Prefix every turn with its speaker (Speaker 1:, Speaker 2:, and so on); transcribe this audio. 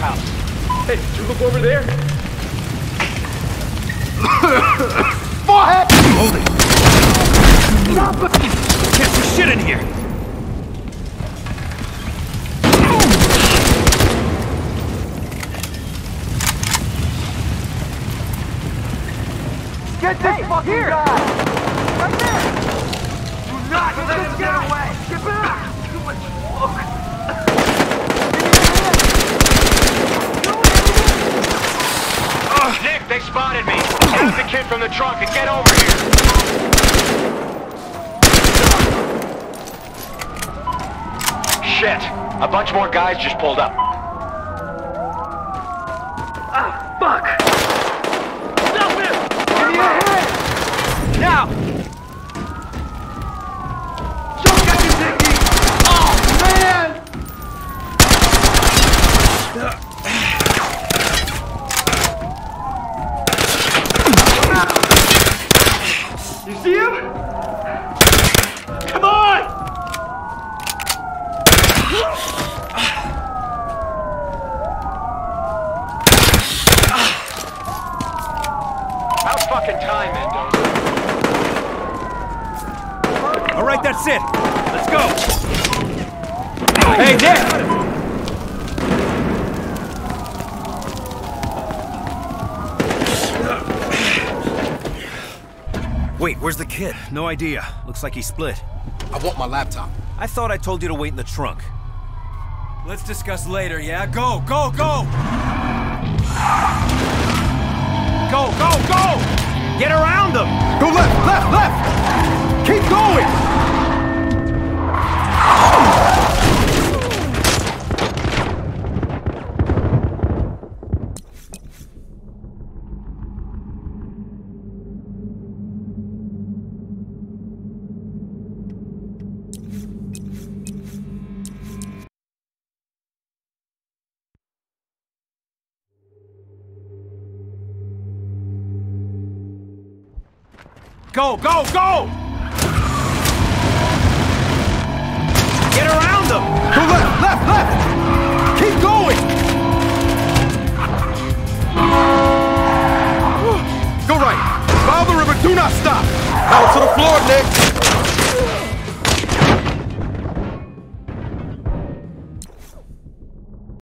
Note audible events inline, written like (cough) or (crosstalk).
Speaker 1: warehouse. Hey, did you look over there? (coughs)
Speaker 2: Forehead!
Speaker 3: Hold it. Can't see shit in here.
Speaker 2: Get this
Speaker 4: Hey,
Speaker 2: fucking
Speaker 4: here.
Speaker 2: guy!
Speaker 4: Right there!
Speaker 2: Do not let him get away!
Speaker 1: They spotted me. Grab the kid from the trunk and get over here. Shit. A bunch more guys just pulled up.
Speaker 2: Ah, fuck! Stop him! Give me a hand!
Speaker 1: Now!
Speaker 2: Don't get me, Dickie! Oh, man! You see him? Come on!
Speaker 1: How's fucking time, Mendoza?
Speaker 3: All right, that's it. Let's go. Hey, Nick! Wait, where's the kid? No idea. Looks like he split.
Speaker 5: I want my laptop.
Speaker 3: I thought I told you to wait in the trunk. Let's discuss later, yeah? Go, go, go! Go, go, go! Get around them!
Speaker 2: Go left, left, left!
Speaker 3: Go, go, go! Get around them!
Speaker 2: Go left, left, left! Keep going! Go right! Follow the river, do not stop! Out to the floor, Nick!